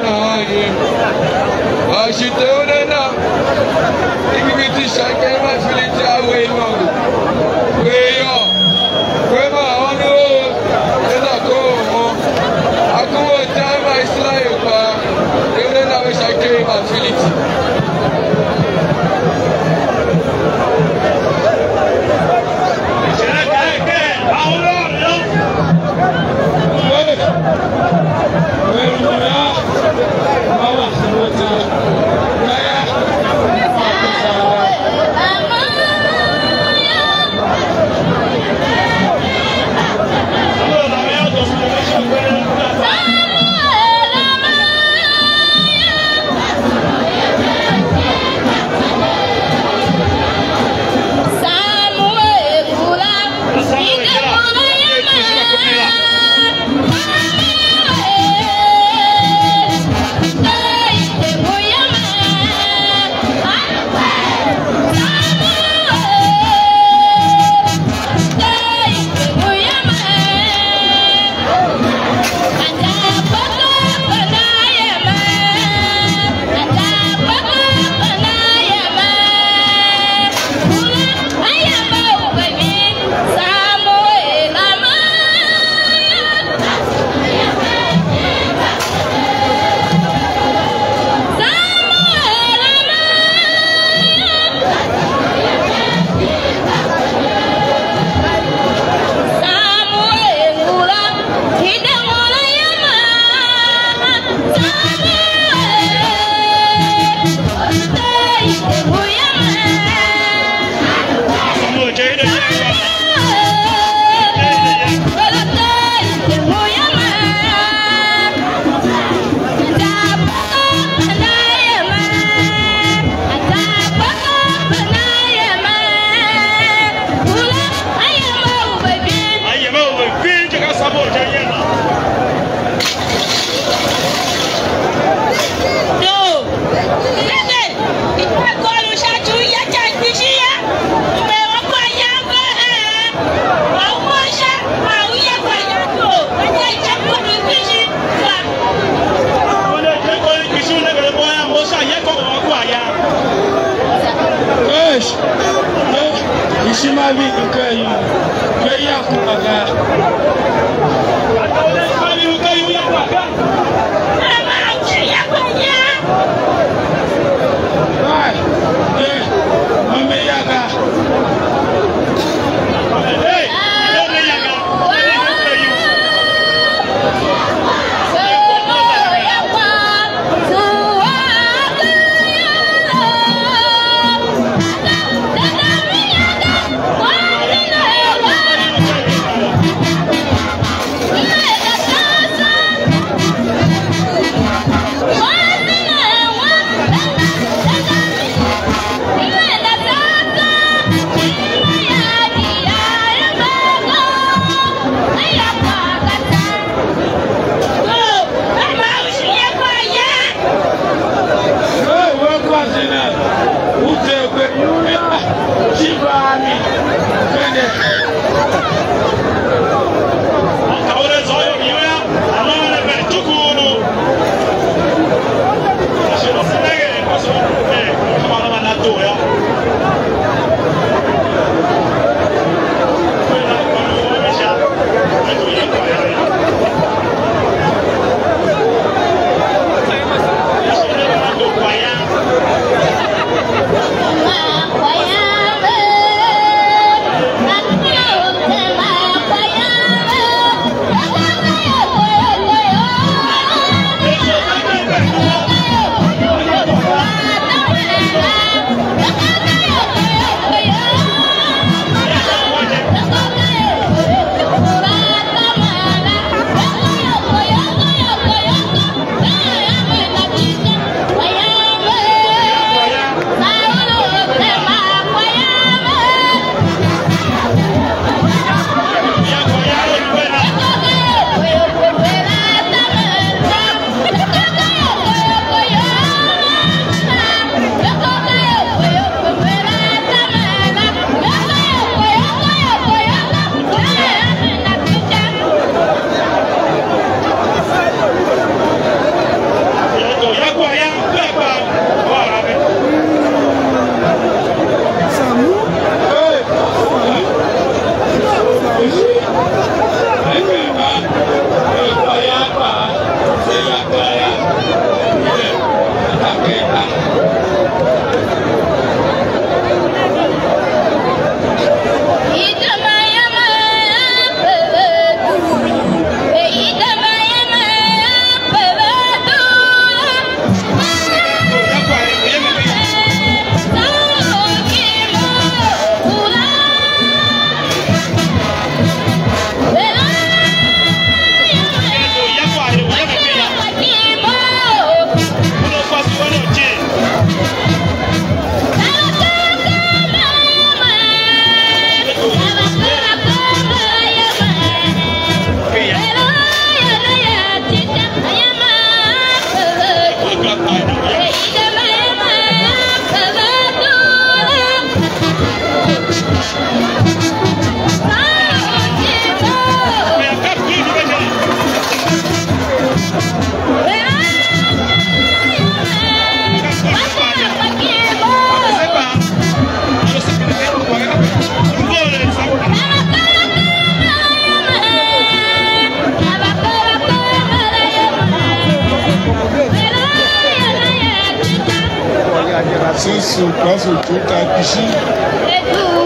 kwa ninyana hagi Ashite unena Ikibiti shake mafiliti seu caso, tu tá aqui.